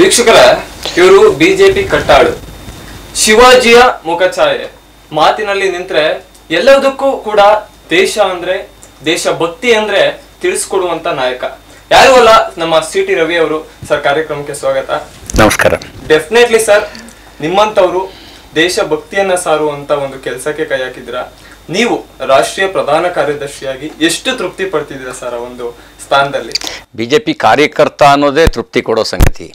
ವೀಕ್ಷಕರ ಇವರು ಬಿಜೆಪಿ ಕಟ್ಟಾಳು. ಶಿವಾಜಿಯ ಮುಖಛಾಯೆ ಮಾತಿನಲ್ಲಿ ನಿಂತ್ರೆ ಎಲ್ಲದಕ್ಕೂ ಕೂಡ ದೇಶ ಅಂದ್ರೆ ದೇಶ ಭಕ್ತಿ ಅಂದ್ರೆ ತಿಳಿಸ್ಕೊಡುವಂತ ನಾಯಕ. ಯಾರು ಅಲ್ಲ ನಮ್ಮ ಸಿ ಟಿ ರವಿ ಅವರು. ಸರ್ ಕಾರ್ಯಕ್ರಮಕ್ಕೆ ಸ್ವಾಗತ. ನಮಸ್ಕಾರ. ಡೆಫಿನೆಟ್ಲಿ ಸರ್ ನಿಮ್ಮಂತವ್ರು ದೇಶ ಭಕ್ತಿಯನ್ನ ಸಾರುವಂತ ಒಂದು ಕೆಲಸಕ್ಕೆ ಕೈ ಹಾಕಿದ್ರ ನೀವು ರಾಷ್ಟ್ರೀಯ ಪ್ರಧಾನ ಕಾರ್ಯದರ್ಶಿಯಾಗಿ ಎಷ್ಟು ತೃಪ್ತಿ ಪಡ್ತಿದ್ದೀರಾ ಸರ್ ಆ ಒಂದು ಸ್ಥಾನದಲ್ಲಿ? ಬಿಜೆಪಿ ಕಾರ್ಯಕರ್ತ ಅನ್ನೋದೇ ತೃಪ್ತಿ ಕೊಡೋ ಸಂಗತಿ.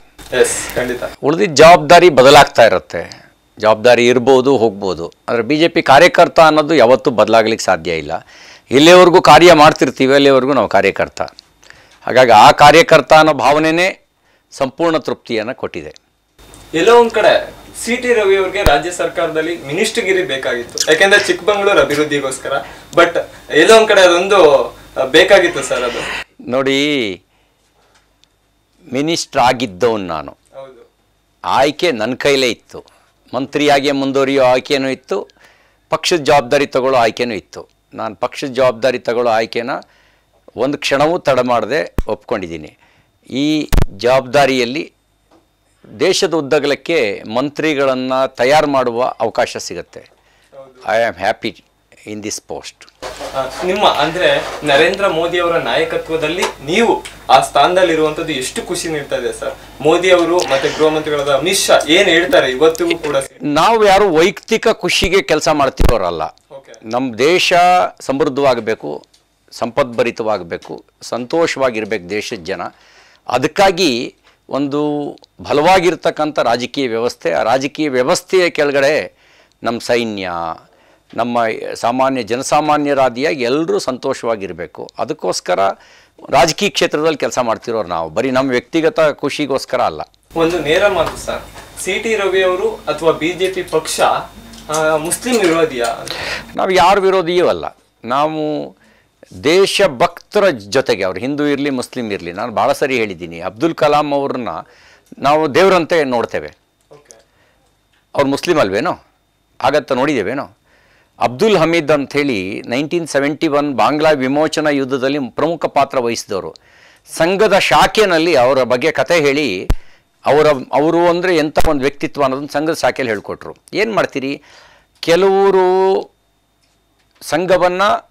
ಉಳಿದಿದ್ದ ಜವಾಬ್ದಾರಿ ಬದಲಾಗ್ತಾ ಇರುತ್ತೆ. ಜವಾಬ್ದಾರಿ ಇರ್ಬೋದು ಹೋಗ್ಬೋದು. ಆದರೆ ಬಿ ಜೆ ಪಿ ಕಾರ್ಯಕರ್ತ ಅನ್ನೋದು ಯಾವತ್ತೂ ಬದಲಾಗಲಿಕ್ಕೆ ಸಾಧ್ಯ ಇಲ್ಲ. ಇಲ್ಲಿವರೆಗೂ ಕಾರ್ಯ ಮಾಡ್ತಿರ್ತೀವಿ ಅಲ್ಲಿವರೆಗೂ ನಾವು ಕಾರ್ಯಕರ್ತ. ಹಾಗಾಗಿ ಆ ಕಾರ್ಯಕರ್ತ ಅನ್ನೋ ಭಾವನೆನೇ ಸಂಪೂರ್ಣ ತೃಪ್ತಿಯನ್ನು ಕೊಟ್ಟಿದೆ. ಎಲ್ಲೋ ಒಂದ್ ಕಡೆ ಸಿ ಟಿ ರವಿ ಅವ್ರಿಗೆ ರಾಜ್ಯ ಸರ್ಕಾರದಲ್ಲಿ ಮಿನಿಸ್ಟ್ರಿಗಿರಿ ಬೇಕಾಗಿತ್ತು. ಯಾಕೆಂದ್ರೆ ಚಿಕ್ಕಮಂಗ್ಳೂರ್ ಅಭಿವೃದ್ಧಿಗೋಸ್ಕರ. ಬಟ್ ಎಲ್ಲೋ ಒಂದು ಕಡೆ ಅದೊಂದು ಬೇಕಾಗಿತ್ತು ಸರ್ ಅದು. ನೋಡಿ ಮಿನಿಸ್ಟ್ರ್ ಆಗಿದ್ದವನು ನಾನು. ಆಯ್ಕೆ ನನ್ನ ಕೈಲೇ ಇತ್ತು. ಮಂತ್ರಿಯಾಗಿ ಮುಂದುವರಿಯೋ ಆಯ್ಕೆನೂ ಇತ್ತು. ಪಕ್ಷದ ಜವಾಬ್ದಾರಿ ತಗೊಳ್ಳೋ ಆಯ್ಕೆನೂ ಇತ್ತು. ನಾನು ಪಕ್ಷದ ಜವಾಬ್ದಾರಿ ತಗೊಳ್ಳೋ ಆಯ್ಕೆನ ಒಂದು ಕ್ಷಣವೂ ತಡ ಮಾಡದೆ ಒಪ್ಕೊಂಡಿದ್ದೀನಿ. ಈ ಜವಾಬ್ದಾರಿಯಲ್ಲಿ ದೇಶದ ಉದ್ದಗಲಕ್ಕೆ ಮಂತ್ರಿಗಳನ್ನು ತಯಾರು ಮಾಡುವ ಅವಕಾಶ ಸಿಗುತ್ತೆ. I am happy in this post ನಿಮ್ಮ ಅಂದ್ರೆ ನರೇಂದ್ರ ಮೋದಿ ಅವರ ನಾಯಕತ್ವದಲ್ಲಿ ನೀವು ಆ ಸ್ಥಾನದಲ್ಲಿ ಇರುವಂತದ್ದು ಎಷ್ಟು ಖುಷಿ ನೀಡ್ತಾ ಇದೆ ಸರ್? ಮೋದಿ ಅವರು ಮತ್ತೆ ಗೃಹ ಮಂತ್ರಿಗಳಾದ ಅಮಿತ್ ಶಾ ಏನ್ ಹೇಳ್ತಾರೆ? ಇವತ್ತಿಗೂ ಕೂಡ ನಾವು ಯಾರು ವೈಯಕ್ತಿಕ ಖುಷಿಗೆ ಕೆಲಸ ಮಾಡ್ತಿರೋರಲ್ಲ. ನಮ್ಮ ದೇಶ ಸಮೃದ್ಧವಾಗಬೇಕು ಸಂಪದ್ಭರಿತವಾಗಬೇಕು ಸಂತೋಷವಾಗಿರ್ಬೇಕು ದೇಶದ ಜನ. ಅದಕ್ಕಾಗಿ ಒಂದು ಬಲವಾಗಿರ್ತಕ್ಕಂಥ ರಾಜಕೀಯ ವ್ಯವಸ್ಥೆ ಆ ರಾಜಕೀಯ ವ್ಯವಸ್ಥೆಯ ಕೆಳಗಡೆ ನಮ್ಮ ಸೈನ್ಯ ನಮ್ಮ ಸಾಮಾನ್ಯ ಜನಸಾಮಾನ್ಯರಾದಿಯಾಗಿ ಎಲ್ಲರೂ ಸಂತೋಷವಾಗಿರಬೇಕು. ಅದಕ್ಕೋಸ್ಕರ ರಾಜಕೀಯ ಕ್ಷೇತ್ರದಲ್ಲಿ ಕೆಲಸ ಮಾಡ್ತಿರೋರು ನಾವು. ಬರೀ ನಮ್ಮ ವ್ಯಕ್ತಿಗತ ಖುಷಿಗೋಸ್ಕರ ಅಲ್ಲ. ಒಂದು ನೇರ ಮಾತು ಸರ್. ಸಿ ಟಿ ರವಿ ಅವರು ಅಥವಾ ಬಿಜೆಪಿ ಪಕ್ಷ ಮುಸ್ಲಿಂ ವಿರೋಧಿಯಾ? ನಾವು ಯಾರು ವಿರೋಧಿಯೂ ಅಲ್ಲ. ನಾವು ದೇಶ ಭಕ್ತರ ಜೊತೆಗೆ ಅವರು ಹಿಂದೂ ಇರಲಿ ಮುಸ್ಲಿಂ ಇರಲಿ. ನಾನು ಭಾಳ ಸರಿ ಹೇಳಿದ್ದೀನಿ. ಅಬ್ದುಲ್ ಕಲಾಂ ಅವ್ರನ್ನ ನಾವು ದೇವರಂತೆ ನೋಡ್ತೇವೆ. ಅವ್ರು ಮುಸ್ಲಿಂ ಅಲ್ವೇನೋ? ಆಗತ್ತ ನೋಡಿದ್ದೇವೇನೋ? ಅಬ್ದುಲ್ ಹಮೀದ್ ಅಂಥೇಳಿ ನೈನ್ಟೀನ್ ಸೆವೆಂಟಿ ಒನ್ ಬಾಂಗ್ಲಾ ವಿಮೋಚನಾ ಯುದ್ಧದಲ್ಲಿ ಪ್ರಮುಖ ಪಾತ್ರ ವಹಿಸಿದವರು. ಸಂಘದ ಶಾಖೆಯಲ್ಲಿ ಅವರ ಬಗ್ಗೆ ಕತೆ ಹೇಳಿ ಅವರ, ಅವರು ಅಂದರೆ ಎಂಥ ಒಂದು ವ್ಯಕ್ತಿತ್ವ ಅನ್ನೋದನ್ನು ಸಂಘದ ಶಾಖೆಯಲ್ಲಿ ಹೇಳ್ಕೊಟ್ರು. ಏನು ಮಾಡ್ತೀರಿ? ಕೆಲವರು ಸಂಘವನ್ನು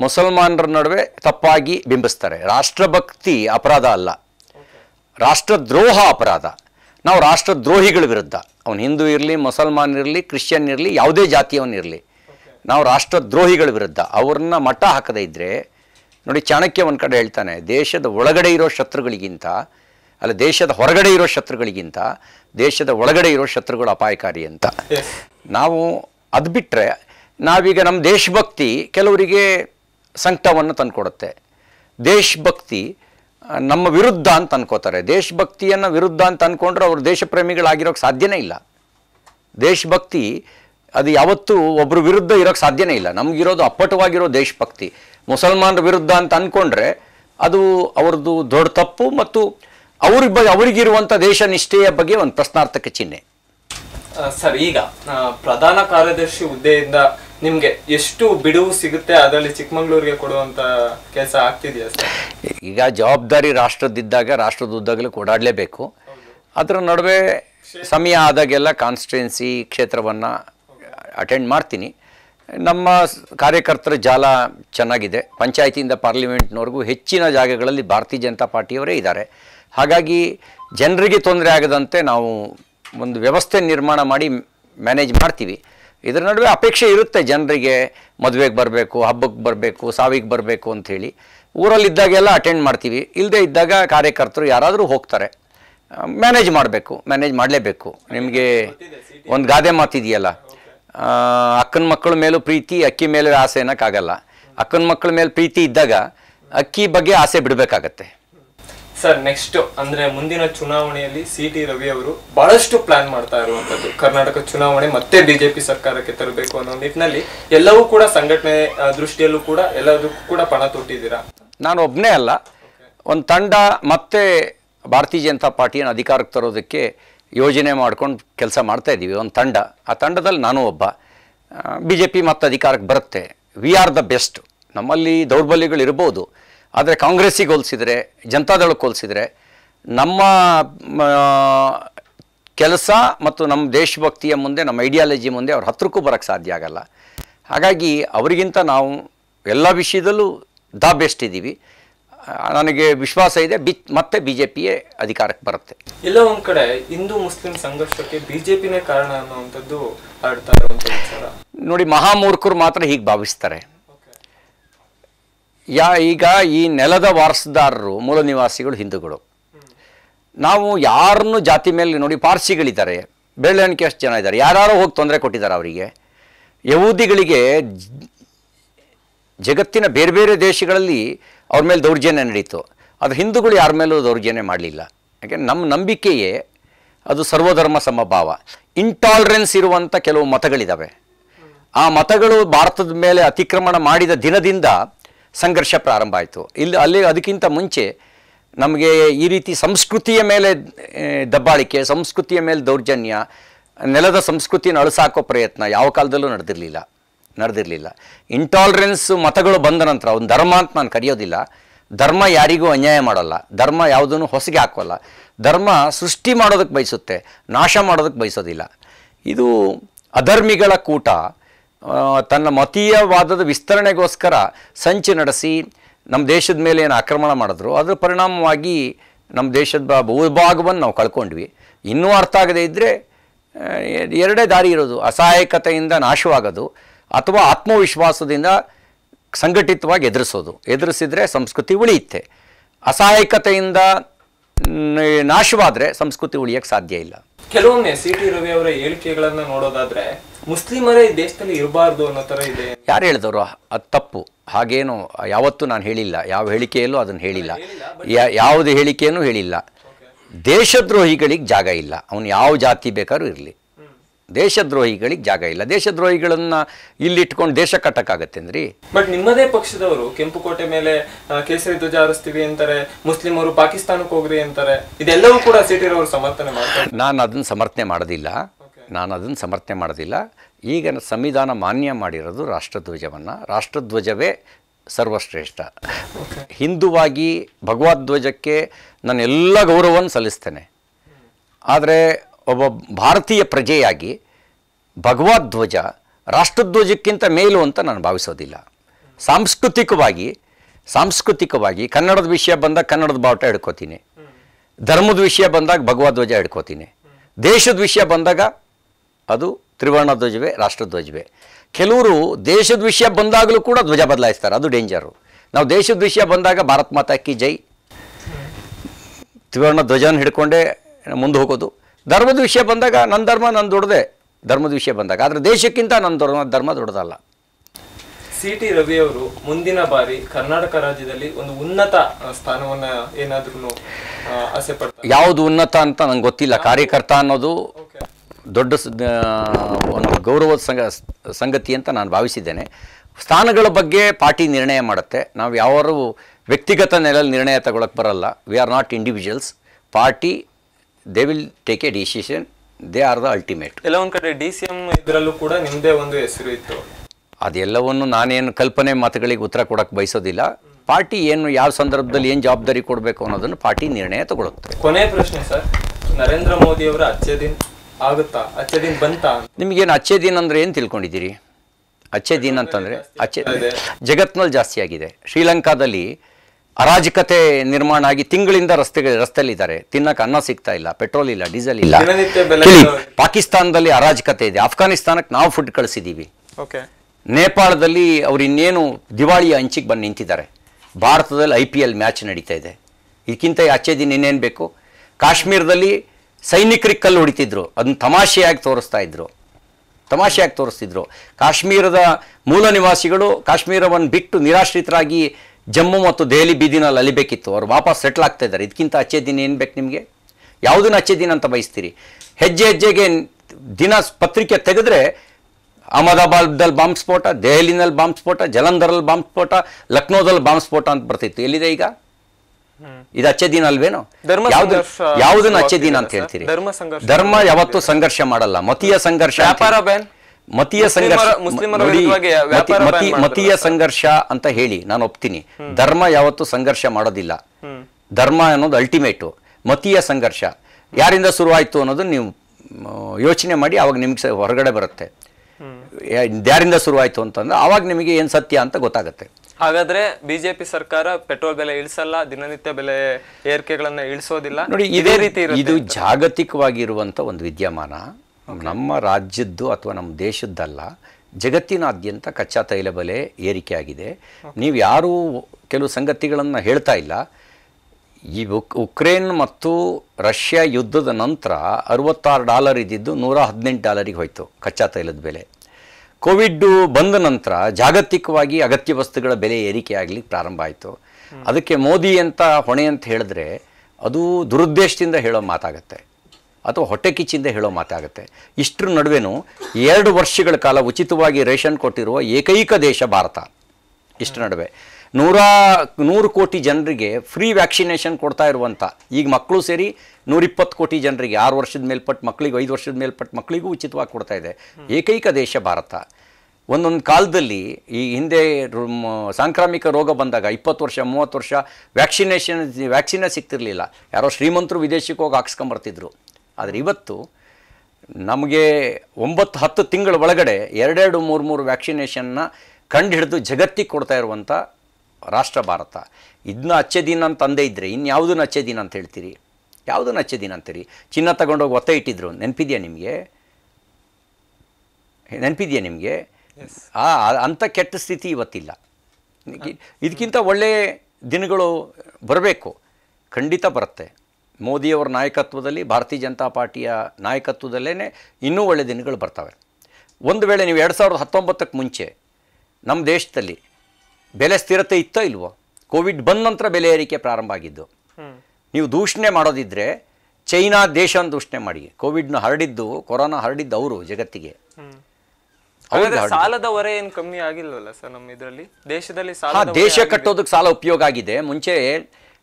ಮುಸಲ್ಮಾನರ ನಡುವೆ ತಪ್ಪಾಗಿ ಬಿಂಬಿಸ್ತಾರೆ. ರಾಷ್ಟ್ರಭಕ್ತಿ ಅಪರಾಧ ಅಲ್ಲ. ರಾಷ್ಟ್ರದ್ರೋಹ ಅಪರಾಧ. ನಾವು ರಾಷ್ಟ್ರದ್ರೋಹಿಗಳ ವಿರುದ್ಧ. ಅವನು ಹಿಂದೂ ಇರಲಿ, ಮುಸಲ್ಮಾನ್ ಇರಲಿ, ಕ್ರಿಶ್ಚಿಯನ್ ಇರಲಿ, ಯಾವುದೇ ಜಾತಿಯವನಿರಲಿ ನಾವು ರಾಷ್ಟ್ರದ್ರೋಹಿಗಳ ವಿರುದ್ಧ ಅವ್ರನ್ನ ಮಠ ಹಾಕದೇ ಇದ್ದರೆ ನೋಡಿ ಚಾಣಕ್ಯ ಒಂದು ಕಡೆ ಹೇಳ್ತಾನೆ ದೇಶದ ಒಳಗಡೆ ಇರೋ ಶತ್ರುಗಳಿಗಿಂತ ಅಲ್ಲ ದೇಶದ ಹೊರಗಡೆ ಇರೋ ಶತ್ರುಗಳಿಗಿಂತ ದೇಶದ ಒಳಗಡೆ ಇರೋ ಶತ್ರುಗಳು ಅಪಾಯಕಾರಿ ಅಂತ. ನಾವು ಅದು ಬಿಟ್ಟರೆ ನಾವೀಗ ನಮ್ಮ ದೇಶಭಕ್ತಿ ಕೆಲವರಿಗೆ ಸಂಕಟವನ್ನು ತಂದುಕೊಡುತ್ತೆ. ದೇಶಭಕ್ತಿ ನಮ್ಮ ವಿರುದ್ಧ ಅಂತ ಅನ್ಕೋತಾರೆ. ದೇಶಭಕ್ತಿಯನ್ನು ವಿರುದ್ಧ ಅಂತ ಅಂದ್ಕೊಂಡ್ರೆ ಅವರು ದೇಶಪ್ರೇಮಿಗಳಾಗಿರೋಕ್ಕೆ ಸಾಧ್ಯನೇ ಇಲ್ಲ. ದೇಶಭಕ್ತಿ ಅದು ಯಾವತ್ತೂ ಒಬ್ಬರ ವಿರುದ್ಧ ಇರೋಕ್ಕೆ ಸಾಧ್ಯನೇ ಇಲ್ಲ. ನಮಗಿರೋದು ಅಪ್ಪಟವಾಗಿರೋ ದೇಶಭಕ್ತಿ. ಮುಸಲ್ಮಾನರ ವಿರುದ್ಧ ಅಂತ ಅಂದ್ಕೊಂಡ್ರೆ ಅದು ಅವ್ರದ್ದು ದೊಡ್ಡ ತಪ್ಪು ಮತ್ತು ಅವ್ರ ಬಗ್ಗೆ ಅವರಿಗಿರುವಂಥ ದೇಶ ನಿಷ್ಠೆಯ ಬಗ್ಗೆ ಒಂದು ಪ್ರಶ್ನಾರ್ಥಕ ಚಿಹ್ನೆ. ಸರ್ ಈಗ ಪ್ರಧಾನ ಕಾರ್ಯದರ್ಶಿ ಹುದ್ದೆಯಿಂದ ನಿಮಗೆ ಎಷ್ಟು ಬಿಡುವು ಸಿಗುತ್ತೆ? ಅದರಲ್ಲಿ ಚಿಕ್ಕಮಗಳೂರಿಗೆ ಕೊಡುವಂಥ ಕೆಲಸ ಆಗ್ತಿದೆಯಾ ಸರ್? ಈಗ ಜವಾಬ್ದಾರಿ ರಾಷ್ಟ್ರದಿದ್ದಾಗ ರಾಷ್ಟ್ರದ ಉದ್ದಾಗಲೂ ಓಡಾಡಲೇಬೇಕು ಅದರ ನಡುವೆ ಸಮಯ ಆದಾಗೆಲ್ಲ ಕಾನ್ಸ್ಟಿಟ್ಯುನ್ಸಿ ಕ್ಷೇತ್ರವನ್ನು ಅಟೆಂಡ್ ಮಾಡ್ತೀನಿ. ನಮ್ಮ ಕಾರ್ಯಕರ್ತರ ಜಾಲ ಚೆನ್ನಾಗಿದೆ. ಪಂಚಾಯತಿಯಿಂದ ಪಾರ್ಲಿಮೆಂಟ್ನವರೆಗೂ ಹೆಚ್ಚಿನ ಜಾಗಗಳಲ್ಲಿ ಭಾರತೀಯ ಜನತಾ ಪಾರ್ಟಿಯವರೇ ಇದ್ದಾರೆ. ಹಾಗಾಗಿ ಜನರಿಗೆ ತೊಂದರೆ ಆಗದಂತೆ ನಾವು ಒಂದು ವ್ಯವಸ್ಥೆ ನಿರ್ಮಾಣ ಮಾಡಿ ಮ್ಯಾನೇಜ್ ಮಾಡ್ತೀವಿ. ಇದರ ನಡುವೆ ಅಪೇಕ್ಷೆ ಇರುತ್ತೆ ಜನರಿಗೆ ಮದುವೆಗೆ ಬರಬೇಕು ಹಬ್ಬಕ್ಕೆ ಬರಬೇಕು ಸಾವಿಗೆ ಬರಬೇಕು ಅಂಥೇಳಿ ಊರಲ್ಲಿದ್ದಾಗೆಲ್ಲ ಅಟೆಂಡ್ ಮಾಡ್ತೀವಿ. ಇಲ್ಲದೇ ಇದ್ದಾಗ ಕಾರ್ಯಕರ್ತರು ಯಾರಾದರೂ ಹೋಗ್ತಾರೆ. ಮ್ಯಾನೇಜ್ ಮಾಡಬೇಕು ಮ್ಯಾನೇಜ್ ಮಾಡಲೇಬೇಕು. ನಿಮಗೆ ಒಂದು ಗಾದೆ ಮಾತಿದೆಯಲ್ಲ. ಅಕ್ಕನ ಮಕ್ಕಳ ಮೇಲೂ ಪ್ರೀತಿ ಅಕ್ಕಿ ಮೇಲೂ ಆಸೆ ಅನ್ನೋಕ್ಕಾಗಲ್ಲ. ಅಕ್ಕನ ಮಕ್ಕಳ ಮೇಲೆ ಪ್ರೀತಿ ಇದ್ದಾಗ ಅಕ್ಕಿ ಬಗ್ಗೆ ಆಸೆ ಬಿಡಬೇಕಾಗತ್ತೆ. ಸರ್ ನೆಕ್ಸ್ಟ್ ಅಂದ್ರೆ ಮುಂದಿನ ಚುನಾವಣೆಯಲ್ಲಿ ಸಿ ಟಿ ರವಿ ಅವರು ಬಹಳಷ್ಟು ಪ್ಲಾನ್ ಮಾಡ್ತಾ ಇರುವಂತದ್ದು ಕರ್ನಾಟಕ ಚುನಾವಣೆ ಮತ್ತೆ ಬಿಜೆಪಿ ಸರ್ಕಾರಕ್ಕೆ ತರಬೇಕು ಅನ್ನೋ ನಿಟ್ಟಿನಲ್ಲಿ ಎಲ್ಲವೂ ಕೂಡ ಸಂಘಟನೆ ದೃಷ್ಟಿಯಲ್ಲೂ ಕೂಡ ಎಲ್ಲದಕ್ಕೂ ಕೂಡ ಪಣ ತೊಟ್ಟಿದ್ದೀರಾ? ನಾನು ಒಬ್ಬನೇ ಅಲ್ಲ. ಒಂದು ತಂಡ ಮತ್ತೆ ಭಾರತೀಯ ಜನತಾ ಪಾರ್ಟಿಯನ್ನು ಅಧಿಕಾರಕ್ಕೆ ತರೋದಕ್ಕೆ ಯೋಜನೆ ಮಾಡ್ಕೊಂಡು ಕೆಲಸ ಮಾಡ್ತಾ ಇದ್ದೀವಿ, ಒಂದು ತಂಡ. ಆ ತಂಡದಲ್ಲಿ ನಾನು ಒಬ್ಬ. ಬಿ ಜೆ ಪಿ ಮತ್ತು ಅಧಿಕಾರಕ್ಕೆ ಬರುತ್ತೆ. ವಿ ಆರ್ ದ ಬೆಸ್ಟ್ ನಮ್ಮಲ್ಲಿ ದೌರ್ಬಲ್ಯಗಳು ಇರ್ಬೋದು. ಆದರೆ ಕಾಂಗ್ರೆಸ್ಸಿಗೆ ಹೋಲಿಸಿದರೆ ಜನತಾದಳಕ್ಕೆ ಹೋಲಿಸಿದರೆ, ನಮ್ಮ ಕೆಲಸ ಮತ್ತು ನಮ್ಮ ದೇಶಭಕ್ತಿಯ ಮುಂದೆ, ನಮ್ಮ ಐಡಿಯಾಲಜಿ ಮುಂದೆ ಅವ್ರ ಹತ್ರಕ್ಕೂ ಬರೋಕ್ಕೆ ಸಾಧ್ಯ ಆಗಲ್ಲ. ಹಾಗಾಗಿ ಅವರಿಗಿಂತ ನಾವು ಎಲ್ಲ ವಿಷಯದಲ್ಲೂ ದ ಬೆಸ್ಟ್ ಇದ್ದೀವಿ. ನನಗೆ ವಿಶ್ವಾಸ ಇದೆ ಬಿ ಮತ್ತೆ ಬಿ ಜೆ ಪಿಯೇ ಅಧಿಕಾರಕ್ಕೆ ಬರುತ್ತೆ. ಎಲ್ಲ ಒಂದ್ ಕಡೆ ಹಿಂದೂ ಮುಸ್ಲಿಂ ಸಂಘರ್ಷಕ್ಕೆ ಬಿಜೆಪಿನೇ ಕಾರಣ ಅನ್ನುವಂಥದ್ದು ಹರಡ್ತಾ ಇರುವಂತ ವಿಚಾರ. ನೋಡಿ ಮಹಾಮೂರ್ಖರು ಮಾತ್ರ ಹೀಗೆ ಭಾವಿಸ್ತಾರೆ. ಯಾ ಈಗ ಈ ನೆಲದ ವಾರಸುದಾರರು ಮೂಲ ನಿವಾಸಿಗಳು ಹಿಂದೂಗಳು. ನಾವು ಯಾರನ್ನು ಜಾತಿ ಮೇಲೆ ನೋಡಿ ಪಾರ್ಸಿಗಳಿದ್ದಾರೆ ಬೆಳ್ಳಣಿಕೆ ಅಷ್ಟು ಜನ ಇದ್ದಾರೆ. ಯಾರು ಹೋಗಿ ತೊಂದರೆ ಕೊಟ್ಟಿದ್ದಾರೆ ಅವರಿಗೆ. ಯಹೂದಿಗಳಿಗೆ ಜಗತ್ತಿನ ಬೇರೆ ಬೇರೆ ದೇಶಗಳಲ್ಲಿ ಅವ್ರ ಮೇಲೆ ದೌರ್ಜನ್ಯ ನಡೀತು. ಅದು ಹಿಂದೂಗಳು ಯಾರ ಮೇಲೂ ದೌರ್ಜನ್ಯ ಮಾಡಲಿಲ್ಲ. ಯಾಕೆ, ನಮ್ಮ ನಂಬಿಕೆಯೇ ಅದು ಸರ್ವಧರ್ಮ ಸಮಭಾವ. ಇಂಟಾಲರೆನ್ಸ್ ಇರುವಂಥ ಕೆಲವು ಮತಗಳಿದ್ದಾವೆ ಆ ಮತಗಳು ಭಾರತದ ಮೇಲೆ ಅತಿಕ್ರಮಣ ಮಾಡಿದ ದಿನದಿಂದ ಸಂಘರ್ಷ ಪ್ರಾರಂಭ ಆಯಿತು. ಇಲ್ಲಿ, ಅಲ್ಲಿ ಅದಕ್ಕಿಂತ ಮುಂಚೆ ನಮಗೆ ಈ ರೀತಿ ಸಂಸ್ಕೃತಿಯ ಮೇಲೆ ದಬ್ಬಾಳಿಕೆ, ಸಂಸ್ಕೃತಿಯ ಮೇಲೆ ದೌರ್ಜನ್ಯ, ನೆಲದ ಸಂಸ್ಕೃತಿಯನ್ನು ಅಳಸಾಕೋ ಪ್ರಯತ್ನ ಯಾವ ಕಾಲದಲ್ಲೂ ನಡೆದಿರಲಿಲ್ಲ. ನಡೆದಿರಲಿಲ್ಲ. ಇಂಟಾಲರೆನ್ಸ್ ಮತಗಳು ಬಂದ ನಂತರ, ಒಂದು ಧರ್ಮ ಅಂತ ನಾನು ಕರೆಯೋದಿಲ್ಲ, ಧರ್ಮ ಯಾರಿಗೂ ಅನ್ಯಾಯ ಮಾಡಲ್ಲ, ಧರ್ಮ ಯಾವುದನ್ನು ಹೊಸಗೆ ಹಾಕೋಲ್ಲ, ಧರ್ಮ ಸೃಷ್ಟಿ ಮಾಡೋದಕ್ಕೆ ಬಯಸುತ್ತೆ, ನಾಶ ಮಾಡೋದಕ್ಕೆ ಬಯಸೋದಿಲ್ಲ. ಇದು ಅಧರ್ಮಿಗಳ ಕೂಟ ತನ್ನ ಮತೀಯವಾದದ ವಿಸ್ತರಣೆಗೋಸ್ಕರ ಸಂಚು ನಡೆಸಿ, ನಮ್ಮ ದೇಶದ ಮೇಲೆ ಏನು ಆಕ್ರಮಣ ಮಾಡಿದ್ರು, ಅದರ ಪರಿಣಾಮವಾಗಿ ನಮ್ಮ ದೇಶದ ಭೂಭಾಗವನ್ನು ನಾವು ಕಳ್ಕೊಂಡ್ವಿ. ಇನ್ನೂ ಅರ್ಥ ಆಗದೇ ಇದ್ದರೆ ಎರಡೇ ದಾರಿ ಇರೋದು, ಅಸಹಾಯಕತೆಯಿಂದ ನಾಶವಾಗೋದು ಅಥವಾ ಆತ್ಮವಿಶ್ವಾಸದಿಂದ ಸಂಘಟಿತವಾಗಿ ಎದುರಿಸೋದು. ಎದುರಿಸಿದ್ರೆ ಸಂಸ್ಕೃತಿ ಉಳಿಯುತ್ತೆ. ಅಸಹಾಯಕತೆಯಿಂದ ನಾಶವಾದರೆ ಸಂಸ್ಕೃತಿ ಉಳಿಯಕ್ಕೆ ಸಾಧ್ಯ ಇಲ್ಲ. ಕೆಲವೊಮ್ಮೆ ಸಿ ಟಿ ರವಿ ಅವರ ಹೇಳಿಕೆಗಳನ್ನು ನೋಡೋದಾದ್ರೆ ಮುಸ್ಲಿಮರೇ ಈ ದೇಶದಲ್ಲಿ ಇರಬಾರ್ದು ಅನ್ನೋ ಥರ ಇದೆ. ಯಾರು ಹೇಳಿದವರು? ಅದು ತಪ್ಪು. ಹಾಗೇನು ಯಾವತ್ತೂ ನಾನು ಹೇಳಿಲ್ಲ. ಯಾವ ಹೇಳಿಕೆಯಲ್ಲೂ ಅದನ್ನು ಹೇಳಿಲ್ಲ. ಯಾವುದೇ ಹೇಳಿಕೆಯೂ ಹೇಳಿಲ್ಲ. ದೇಶದ್ರೋಹಿಗಳಿಗೆ ಜಾಗ ಇಲ್ಲ. ಅವನು ಯಾವ ಜಾತಿ ಬೇಕಾದ್ರೂ ಇರಲಿ. ದೇಶದ್ರೋಹಿಗಳಿಗೆ ಜಾಗ ಇಲ್ಲ. ದೇಶದ್ರೋಹಿಗಳನ್ನು ಇಲ್ಲಿಟ್ಕೊಂಡು ದೇಶ ಅಂದ್ರಿ? ಬಟ್ ನಿಮ್ಮದೇ ಪಕ್ಷದವರು ಕೆಂಪುಕೋಟೆ ಮೇಲೆ ಕೇಸರಿ ಧ್ವಜ ಹಾರಿಸ್ತೀವಿ ಅಂತಾರೆ ಮುಸ್ಲಿಮರು ಪಾಕಿಸ್ತಾನಕ್ಕೆ ಹೋಗ್ರಿ ಅಂತಾರೆ ಇದೆಲ್ಲವೂ ಕೂಡ ಸಿಟಿರವರು ಸಮರ್ಥನೆ ಮಾಡ್ತಾರೆ. ನಾನು ಅದನ್ನು ಸಮರ್ಥನೆ ಮಾಡೋದಿಲ್ಲ. ನಾನು ಅದನ್ನು ಸಮರ್ಥನೆ ಮಾಡೋದಿಲ್ಲ. ಈಗ ಸಂವಿಧಾನ ಮಾನ್ಯ ಮಾಡಿರೋದು ರಾಷ್ಟ್ರಧ್ವಜವನ್ನು. ರಾಷ್ಟ್ರಧ್ವಜವೇ ಸರ್ವಶ್ರೇಷ್ಠ. ಹಿಂದುವಾಗಿ ಭಗವದ್ವಜಕ್ಕೆ ನಾನು ಎಲ್ಲ ಗೌರವವನ್ನು ಸಲ್ಲಿಸ್ತೇನೆ. ಆದರೆ ಒಬ್ಬ ಭಾರತೀಯ ಪ್ರಜೆಯಾಗಿ ಭಗವದ್ಧ್ವಜ ರಾಷ್ಟ್ರಧ್ವಜಕ್ಕಿಂತ ಮೇಲು ಅಂತ ನಾನು ಭಾವಿಸೋದಿಲ್ಲ. ಸಾಂಸ್ಕೃತಿಕವಾಗಿ ಸಾಂಸ್ಕೃತಿಕವಾಗಿ, ಕನ್ನಡದ ವಿಷಯ ಬಂದಾಗ ಕನ್ನಡದ ಬಾವುಟ ಹಿಡ್ಕೋತೀನಿ. ಧರ್ಮದ ವಿಷಯ ಬಂದಾಗ ಭಗವದ್ಧ್ವಜ ಹಿಡ್ಕೋತೀನಿ. ದೇಶದ ವಿಷಯ ಬಂದಾಗ ಅದು ತ್ರಿವರ್ಣ ಧ್ವಜವೇ ರಾಷ್ಟ್ರಧ್ವಜವೇ. ಕೆಲವರು ದೇಶದ ವಿಷಯ ಬಂದಾಗಲೂ ಕೂಡ ಧ್ವಜ ಬದಲಾಯಿಸ್ತಾರೆ, ಅದು ಡೇಂಜರು. ನಾವು ದೇಶದ ವಿಷಯ ಬಂದಾಗ ಭಾರತ್ ಮಾತಾ ಕಿ ಜೈ. ತ್ರಿವರ್ಣ ಧ್ವಜನ ಹಿಡ್ಕೊಂಡೇ ಮುಂದೆ ಹೋಗೋದು. ಧರ್ಮದ ವಿಷಯ ಬಂದಾಗ ನನ್ನ ಧರ್ಮ ನನ್ನ ದೊಡ್ಡದೆ. ಧರ್ಮದ ವಿಷಯ ಬಂದಾಗ. ಆದರೆ ದೇಶಕ್ಕಿಂತ ನಮ್ಮ ಧರ್ಮ ಧರ್ಮ ದೊಡ್ಡದಲ್ಲ. ಸಿ ಟಿ ರವಿಯವರು ಮುಂದಿನ ಬಾರಿ ಕರ್ನಾಟಕ ರಾಜ್ಯದಲ್ಲಿ ಒಂದು ಉನ್ನತ ಸ್ಥಾನವನ್ನು ಏನಾದ್ರೂ ಆಸೆ ಪಡ್ತಾರೆ. ಯಾವುದು ಉನ್ನತ ಅಂತ ನಂಗೆ ಗೊತ್ತಿಲ್ಲ. ಕಾರ್ಯಕರ್ತ ಅನ್ನೋದು ದೊಡ್ಡ ಒಂದು ಗೌರವದ ಸಂಗ ಸಂಗತಿ ಅಂತ ನಾನು ಭಾವಿಸಿದ್ದೇನೆ. ಸ್ಥಾನಗಳ ಬಗ್ಗೆ ಪಾರ್ಟಿ ನಿರ್ಣಯ ಮಾಡುತ್ತೆ. ನಾವು ಯಾವಾರು ವ್ಯಕ್ತಿಗತ ನೆಲೆಯಲ್ಲಿ ನಿರ್ಣಯ ತಗೊಳಕ್ಕೆ ಬರಲ್ಲ. We are not individuals party they will take a decision they are the ultimate ಎಲ್ಲ ಒಂದು ಕಡೆ ಡಿ ಸಿ ಎಂ ಇದ್ರಲ್ಲೂ ಕೂಡ ನಿಮ್ಮದೇ ಒಂದು ಹೆಸರು ಇತ್ತು. ಅದೆಲ್ಲವನ್ನು ನಾನೇನು ಕಲ್ಪನೆ ಮಾತುಗಳಿಗೆ ಉತ್ತರ ಕೊಡಕ್ಕೆ ಬಯಸೋದಿಲ್ಲ. ಪಾರ್ಟಿ ಏನು ಯಾವ ಸಂದರ್ಭದಲ್ಲಿ ಏನು ಜವಾಬ್ದಾರಿ ಕೊಡಬೇಕು ಅನ್ನೋದನ್ನು ಪಾರ್ಟಿ ನಿರ್ಣಯ ತಗೊಳುತ್ತೆ. ಕೊನೆ ಪ್ರಶ್ನೆ ಸರ್ ನರೇಂದ್ರ ಮೋದಿ ಅವರ ಅಚ್ಚೆ ದಿನ ಆಗುತ್ತಾ? ಅಚ್ಚೆ ದಿನ ಬಂತಾ? ನಿಮಗೇನು ಅಚ್ಚೆ ದಿನ ಅಂದರೆ ಏನು ತಿಳ್ಕೊಂಡಿದ್ದೀರಿ? ಅಚ್ಚೆ ದಿನ ಅಂತಂದರೆ ಅಚ್ಚೆ. ಜಗತ್ನಲ್ಲಿ ಜಾಸ್ತಿ ಆಗಿದೆ. ಶ್ರೀಲಂಕಾದಲ್ಲಿ ಅರಾಜಕತೆ ನಿರ್ಮಾಣ ಆಗಿ ತಿಂಗಳಿಂದ ರಸ್ತೆಯಲ್ಲಿ ರಸ್ತೆಯಲ್ಲಿದ್ದಾರೆ. ತಿನ್ನಕ್ಕೆ ಅನ್ನ ಸಿಗ್ತಾ ಇಲ್ಲ ಪೆಟ್ರೋಲ್ ಇಲ್ಲ ಡೀಸೆಲ್ ಇಲ್ಲ. ಕೇಳಿ, ಪಾಕಿಸ್ತಾನದಲ್ಲಿ ಅರಾಜಕತೆ ಇದೆ. ಅಫ್ಘಾನಿಸ್ತಾನಕ್ಕೆ ನಾವು ಫುಡ್ ಕಳಿಸಿದ್ದೀವಿ ಓಕೆ. ನೇಪಾಳದಲ್ಲಿ ಅವ್ರು ಇನ್ನೇನು ದಿವಾಳಿಯ ಅಂಚಿಗೆ ಬಂದು ನಿಂತಿದ್ದಾರೆ. ಭಾರತದಲ್ಲಿ ಐ ಪಿ ಎಲ್ ಮ್ಯಾಚ್ ನಡೀತಾ ಇದೆ. ಇದಕ್ಕಿಂತ ಆಚೆ ದಿನ ಇನ್ನೇನು ಬೇಕು? ಕಾಶ್ಮೀರದಲ್ಲಿ ಸೈನಿಕರಿಗೆ ಕಲ್ಲು ಹೊಡಿತಿದ್ರು. ಅದನ್ನು ತಮಾಷೆಯಾಗಿ ತೋರಿಸ್ತಾ ಇದ್ರು. ತಮಾಷೆಯಾಗಿ ತೋರಿಸ್ತಿದ್ರು. ಕಾಶ್ಮೀರದ ಮೂಲ ನಿವಾಸಿಗಳು ಕಾಶ್ಮೀರವನ್ನು ಬಿಟ್ಟು ನಿರಾಶ್ರಿತರಾಗಿ ಜಮ್ಮು ಮತ್ತು ದೆಹಲಿ ಬೀದಿನಲ್ಲಿ ಅಲಿಬೇಕಿತ್ತು. ಅವ್ರು ವಾಪಸ್ ಸೆಟ್ಲ್ ಆಗ್ತಾ ಇದ್ದಾರೆ. ಇದಕ್ಕಿಂತ ಅಚ್ಚೆ ದಿನ ಏನು ಬೇಕು ನಿಮಗೆ? ಯಾವುದನ್ನ ಅಚ್ಚೆ ದಿನ ಅಂತ ಬಯಸ್ತೀರಿ? ಹೆಜ್ಜೆ ಹೆಜ್ಜೆಗೆ ದಿನ ಪತ್ರಿಕೆ ತೆಗೆದ್ರೆ ಅಹಮದಾಬಾದಲ್ಲಿ ಬಾಂಬ್ ಸ್ಫೋಟ ದೆಹಲಿನಲ್ಲಿ ಬಾಂಬ್ ಸ್ಫೋಟ ಜಲಂಧರಲ್ಲಿ ಬಾಂಬ್ ಸ್ಫೋಟ ಲಕ್ನೋದಲ್ಲಿ ಬಾಂಬ್ ಸ್ಫೋಟ ಅಂತ ಬರ್ತಿತ್ತು. ಎಲ್ಲಿದೆ ಈಗ? ಇದು ಅಚ್ಚೆ ದಿನ ಅಲ್ವೇನು? ಯಾವ್ದನ್ನ ಯಾವ್ದು ಯಾವುದನ್ನ ಅಚ್ಚೆ ದಿನ ಅಂತ ಹೇಳ್ತೀರಿ? ಧರ್ಮ ಯಾವತ್ತೂ ಸಂಘರ್ಷ ಮಾಡಲ್ಲ. ಮತೀಯ ಸಂಘರ್ಷ ವ್ಯಾಪಾರ ಬ್ಯಾನ್? ಮತೀಯ ಸಂಘರ್ಷ ಮತೀಯ ಸಂಘರ್ಷ ಅಂತ ಹೇಳಿ ನಾನು ಒಪ್ತೀನಿ. ಧರ್ಮ ಯಾವತ್ತೂ ಸಂಘರ್ಷ ಮಾಡೋದಿಲ್ಲ. ಧರ್ಮ ಅನ್ನೋದು ಅಲ್ಟಿಮೇಟು ಮತೀಯ ಸಂಘರ್ಷ. ಯಾರಿಂದ ಶುರುವಾಯಿತು ಅನ್ನೋದು ನೀವು ಯೋಚನೆ ಮಾಡಿ ಅವಾಗ ನಿಮಗೆ ಹೊರಗಡೆ ಬರುತ್ತೆ. ಯಾರಿಂದ ಶುರುವಾಯಿತು ಅಂತಂದ್ರೆ ಅವಾಗ ನಿಮಗೆ ಏನು ಸತ್ಯ ಅಂತ ಗೊತ್ತಾಗುತ್ತೆ. ಹಾಗಾದ್ರೆ ಬಿಜೆಪಿ ಸರ್ಕಾರ ಪೆಟ್ರೋಲ್ ಬೆಲೆ ಇಳಿಸಲ್ಲ ದಿನನಿತ್ಯ ಬೆಲೆ ಏರಿಕೆಗಳನ್ನ ಇಳಿಸೋದಿಲ್ಲ ನೋಡಿ ಇದೇ ರೀತಿ ಇದು ಜಾಗತಿಕವಾಗಿರುವಂತ ಒಂದು ವಿದ್ಯಮಾನ. ನಮ್ಮ ರಾಜ್ಯದ್ದು ಅಥವಾ ನಮ್ಮ ದೇಶದ್ದಲ್ಲ ಜಗತ್ತಿನಾದ್ಯಂತ ಕಚ್ಚಾ ತೈಲ ಬೆಲೆ ಏರಿಕೆ ಆಗಿದೆ ನೀವು ಯಾರೂ ಕೆಲವು ಸಂಗತಿಗಳನ್ನು ಹೇಳ್ತಾ ಇಲ್ಲ. ಈ ಉಕ್ ಉಕ್ರೇನ್ ಮತ್ತು ರಷ್ಯಾ ಯುದ್ಧದ ನಂತರ ಅರವತ್ತಾರು ಡಾಲರ್ ಇದ್ದಿದ್ದು ನೂರ ಹದಿನೆಂಟು ಡಾಲರಿಗೆ ಹೋಯಿತು ಕಚ್ಚಾ ತೈಲದ ಬೆಲೆ. ಕೋವಿಡ್ ಬಂದ ನಂತರ ಜಾಗತಿಕವಾಗಿ ಅಗತ್ಯ ವಸ್ತುಗಳ ಬೆಲೆ ಏರಿಕೆ ಆಗಲಿಕ್ಕೆ ಪ್ರಾರಂಭ ಆಯಿತು. ಅದಕ್ಕೆ ಮೋದಿ ಅಂತ ಹೊಣೆ ಅಂತ ಹೇಳಿದ್ರೆ ಅದು ದುರುದ್ದೇಶದಿಂದ ಹೇಳೋ ಮಾತಾಗತ್ತೆ. ಅಥವಾ ಹೊಟ್ಟೆ ಕಿಚ್ಚಿಂದ ಹೇಳೋ ಮಾತಾಗುತ್ತೆ. ಇಷ್ಟರ ನಡುವೆನು ಎರಡು ವರ್ಷಗಳ ಕಾಲ ಉಚಿತವಾಗಿ ರೇಷನ್ ಕೊಟ್ಟಿರುವ ಏಕೈಕ ದೇಶ ಭಾರತ. ಇಷ್ಟರ ನಡುವೆ. ನೂರ, ನೂರು ಕೋಟಿ ಜನರಿಗೆ ಫ್ರೀ ವ್ಯಾಕ್ಸಿನೇಷನ್ ಕೊಡ್ತಾ ಇರುವಂಥ ಈಗ ಮಕ್ಕಳು ಸೇರಿ ನೂರಿಪ್ಪತ್ತು ಕೋಟಿ ಜನರಿಗೆ, ಆರು ವರ್ಷದ ಮೇಲ್ಪಟ್ಟು ಮಕ್ಕಳಿಗೆ, ಐದು ವರ್ಷದ ಮೇಲ್ಪಟ್ಟು ಮಕ್ಕಳಿಗೂ ಉಚಿತವಾಗಿ ಕೊಡ್ತಾ ಇದೆ. ಏಕೈಕ ದೇಶ ಭಾರತ. ಒಂದೊಂದು ಕಾಲದಲ್ಲಿ ಈ ಹಿಂದೆ ಸಾಂಕ್ರಾಮಿಕ ರೋಗ ಬಂದಾಗ ಇಪ್ಪತ್ತು ವರ್ಷ, ಮೂವತ್ತು ವರ್ಷ ವ್ಯಾಕ್ಸಿನೇಷನ್, ವ್ಯಾಕ್ಸಿನೇ ಸಿಗ್ತಿರ್ಲಿಲ್ಲ. ಯಾರೋ ಶ್ರೀಮಂತರು ವಿದೇಶಕ್ಕೆ ಹೋಗಿ ಹಾಕ್ಸ್ಕೊಂಬರ್ತಿದ್ರು. ಆದರೆ ಇವತ್ತು ನಮಗೆ ಒಂಬತ್ತು ಹತ್ತು ತಿಂಗಳ ಒಳಗಡೆ ಎರಡೆರಡು ಮೂರು ಮೂರು ವ್ಯಾಕ್ಸಿನೇಷನ್ನ ಕಂಡು ಹಿಡಿದು ಜಗತ್ತಿಗೆ ಕೊಡ್ತಾ ಇರುವಂಥ ರಾಷ್ಟ್ರ ಭಾರತ. ಇದನ್ನ ಅಚ್ಚೆ ದಿನ ಅಂತ ಅಂದೇ ಇದ್ದರೆ ಇನ್ಯಾವುದನ್ನ ಅಚ್ಚೆ ದಿನ ಅಂತ ಹೇಳ್ತೀರಿ? ಯಾವುದನ್ನ ಅಚ್ಚೆ ದಿನ ಅಂತೀರಿ? ಚಿನ್ನ ತಗೊಂಡೋಗಿ ಒತ್ತೆ ಇಟ್ಟಿದ್ರು. ನೆನಪಿದೆಯಾ ನಿಮಗೆ? ನೆನಪಿದೆಯಾ ನಿಮಗೆ? ಆ ಆ- ಅಂಥ ಕೆಟ್ಟ ಸ್ಥಿತಿ ಇವತ್ತಿಲ್ಲ. ಇದಕ್ಕಿಂತ ಒಳ್ಳೆಯ ದಿನಗಳು ಬರಬೇಕು. ಖಂಡಿತ ಬರುತ್ತೆ. ಮೋದಿಯವರ ನಾಯಕತ್ವದಲ್ಲಿ ಭಾರತೀಯ ಜನತಾ ಪಾರ್ಟಿಯ ನಾಯಕತ್ವದಲ್ಲೇ ಇನ್ನೂ ಒಳ್ಳೆಯ ದಿನಗಳು ಬರ್ತವೆ. ಒಂದು ವೇಳೆ ನೀವು ಎರಡು ಸಾವಿರದ ಹತ್ತೊಂಬತ್ತಕ್ಕೆ ಮುಂಚೆ ನಮ್ಮ ದೇಶದಲ್ಲಿ ಬೆಲೆ ಸ್ಥಿರತೆ ಇತ್ತೋ ಇಲ್ವೋ ಕೋವಿಡ್ ಬಂದ ನಂತರ ಬೆಲೆ ಏರಿಕೆ ಪ್ರಾರಂಭ ಆಗಿದ್ದು ನೀವು ದೂಷಣೆ ಮಾಡೋದಿದ್ರೆ ಚೈನಾ ದೇಶಾನ್ ದೂಷಣೆ ಮಾಡಿ. ಕೋವಿಡ್ನ ಹರಡಿದ್ದು ಕೊರೋನಾ ಹರಡಿದ್ದು ಅವರು ಜಗತ್ತಿಗೆ. ಸಾಲದ ಹೊರೆ ಏನು ಕಮ್ಮಿ ಆಗಿಲ್ವಲ್ಲ ಸರ್ ನಮ್ಮ ಇದರಲ್ಲಿ ದೇಶದಲ್ಲಿ ಸಾಲ ದೇಶ. ಕಟ್ಟೋದಕ್ಕೆ ಸಾಲ ಉಪಯೋಗ ಆಗಿದೆ. ಮುಂಚೆ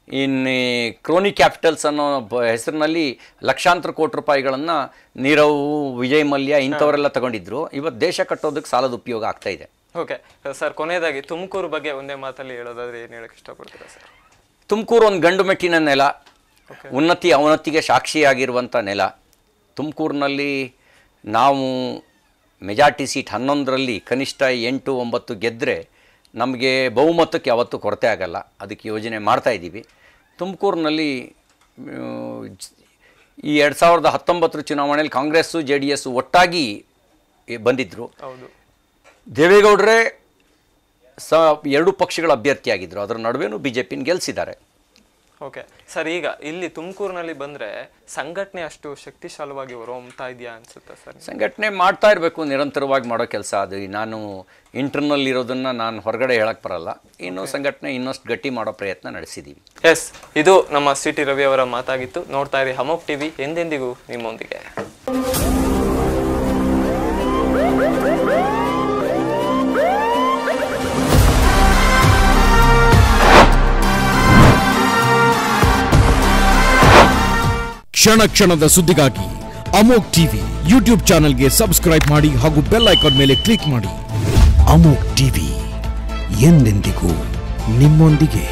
ಇನ್ನು ಕ್ರೋನಿ ಕ್ಯಾಪಿಟಲ್ಸ್ ಅನ್ನೋ ಬ- ಹೆಸರಿನಲ್ಲಿ ಲಕ್ಷಾಂತರ ಕೋಟಿ ರೂಪಾಯಿಗಳನ್ನು ನೀರವ್ ವಿಜಯ್ ಮಲ್ಯ ಇಂಥವರೆಲ್ಲ ತಗೊಂಡಿದ್ರು. ಇವತ್ತು ದೇಶ ಕಟ್ಟೋದಕ್ಕೆ ಸಾಲದ ಉಪಯೋಗ ಆಗ್ತಾ ಇದೆ. ಓಕೆ ಸರ್ ಕೊನೆಯದಾಗಿ ತುಮಕೂರು ಬಗ್ಗೆ ಒಂದೇ ಮಾತಲ್ಲಿ ಹೇಳೋದಾದ್ರೆ ಏನು ಹೇಳಕ್ಕೆ ಇಷ್ಟಪಡ್ತೀರಾ ಸರ್? ತುಮಕೂರು ಒಂದು ಗಂಡು ಮೆಟ್ಟಿನ ನೆಲ ಉನ್ನತಿ ಅವನತಿಗೆ ಸಾಕ್ಷಿಯಾಗಿರುವಂಥ ನೆಲ. ತುಮಕೂರಿನಲ್ಲಿ ನಾವು ಮೆಜಾರ್ಟಿ ಸೀಟ್ ಹನ್ನೊಂದರಲ್ಲಿ ಕನಿಷ್ಠ ಎಂಟು ಒಂಬತ್ತು ಗೆದ್ದರೆ ನಮಗೆ ಬಹುಮತಕ್ಕೆ ಯಾವತ್ತೂ ಕೊರತೆ ಆಗಲ್ಲ. ಅದಕ್ಕೆ ಯೋಜನೆ ಮಾಡ್ತಾ ಇದ್ದೀವಿ. ತುಮಕೂರಿನಲ್ಲಿ ಈ ಎರಡು ಸಾವಿರದ ಹತ್ತೊಂಬತ್ತರ ಚುನಾವಣೆಯಲ್ಲಿ ಕಾಂಗ್ರೆಸ್ಸು ಜೆ ಡಿ ಎಸ್ಸು ಒಟ್ಟಾಗಿ ಬಂದಿದ್ದರು ದೇವೇಗೌಡರೇ ಸ ಎರಡು ಪಕ್ಷಗಳ ಅಭ್ಯರ್ಥಿಯಾಗಿದ್ದರು ಅದರ ನಡುವೆನೂ ಬಿ ಜೆ ಪಿನ ಗೆಲ್ಲಿಸಿದ್ದಾರೆ ಓಕೆ ಸರ್ ಈಗ ಇಲ್ಲಿ ತುಮಕೂರಿನಲ್ಲಿ ಬಂದ್ರೆ ಸಂಘಟನೆ ಅಷ್ಟು ಶಕ್ತಿಶಾಲವಾಗಿ ಹೊರಹೊಮ್ತಾ ಇದೆಯಾ ಅನ್ಸುತ್ತೆ ಸರ್ ಸಂಘಟನೆ ಮಾಡ್ತಾ ಇರಬೇಕು ನಿರಂತರವಾಗಿ ಮಾಡೋ ಕೆಲಸ ಅದು. ನಾನು ಇಂಟರ್ನಲ್ ಇರೋದನ್ನ ನಾನು ಹೊರಗಡೆ ಹೇಳಕ್ಕೆ ಬರಲ್ಲ. ಇನ್ನೂ ಸಂಘಟನೆ ಇನ್ನಷ್ಟು ಗಟ್ಟಿ ಮಾಡೋ ಪ್ರಯತ್ನ ನಡೆಸಿದ್ದೀವಿ ಎಸ್ ಇದು ನಮ್ಮ ಸಿ ಟಿ ರವಿ ಅವರ ಮಾತಾಗಿತ್ತು. ನೋಡ್ತಾ ಇರಿ ಹಮೋಕ್ ಟಿವಿ ಎಂದೆಂದಿಗೂ ನಿಮ್ಮೊಂದಿಗೆ. ಕ್ಷಣ ಕ್ಷಣದ ಸುದ್ದಿಗಾಗಿ ಅಮೋಕ್ ಟಿವಿ ಯೂಟ್ಯೂಬ್ ಚಾನೆಲ್ಗೆ ಸಬ್ಸ್ಕ್ರೈಬ್ ಮಾಡಿ ಹಾಗೂ ಬೆಲ್ ಐಕಾನ್ ಮೇಲೆ ಕ್ಲಿಕ್ ಮಾಡಿ. ಅಮೋಕ್ ಟಿವಿ ಎಂದೆಂದಿಗೂ ನಿಮ್ಮೊಂದಿಗೆ.